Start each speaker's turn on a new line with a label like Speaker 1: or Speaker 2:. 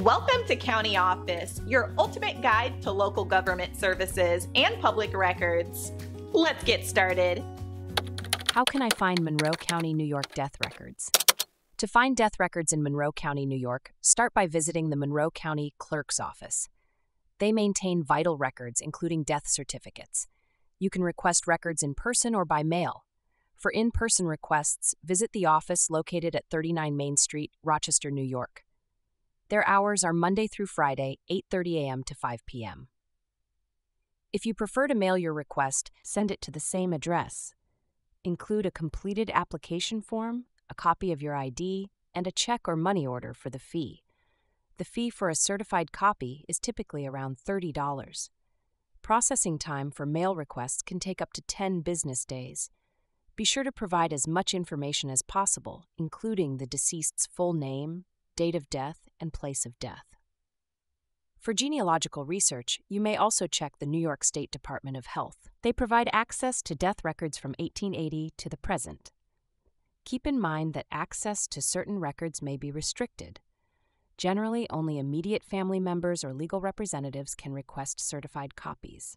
Speaker 1: Welcome to County Office, your ultimate guide to local government services and public records. Let's get started.
Speaker 2: How can I find Monroe County, New York death records? To find death records in Monroe County, New York, start by visiting the Monroe County Clerk's Office. They maintain vital records, including death certificates. You can request records in person or by mail. For in person requests, visit the office located at 39 Main Street, Rochester, New York. Their hours are Monday through Friday, 8:30 a.m. to 5 p.m. If you prefer to mail your request, send it to the same address. Include a completed application form, a copy of your ID, and a check or money order for the fee. The fee for a certified copy is typically around $30. Processing time for mail requests can take up to 10 business days. Be sure to provide as much information as possible, including the deceased's full name, date of death, and place of death. For genealogical research, you may also check the New York State Department of Health. They provide access to death records from 1880 to the present. Keep in mind that access to certain records may be restricted. Generally, only immediate family members or legal representatives can request certified copies.